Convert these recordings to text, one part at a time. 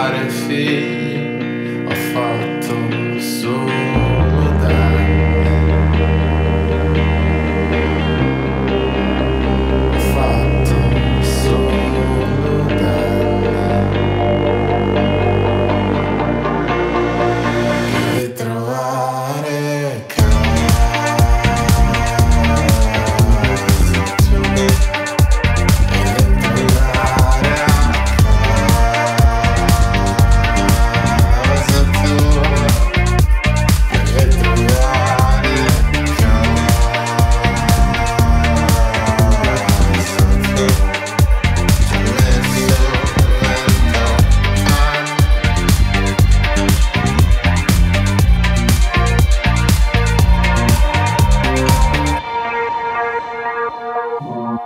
out and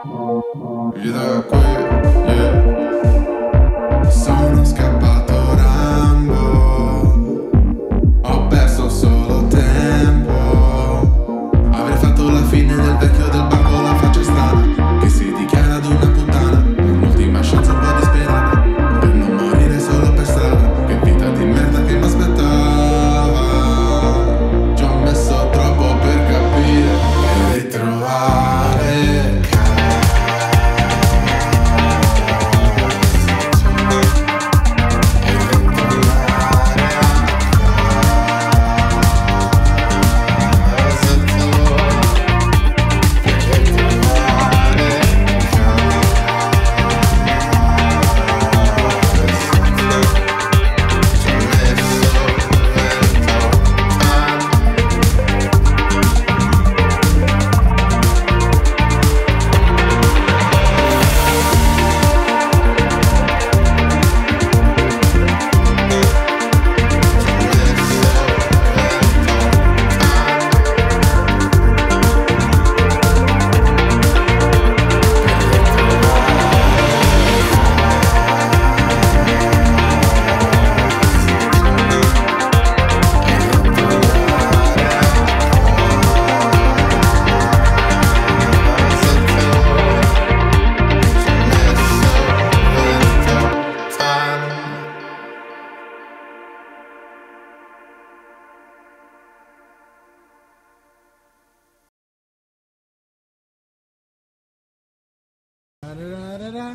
You know I quit, yeah.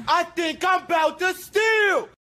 I think I'm about to steal!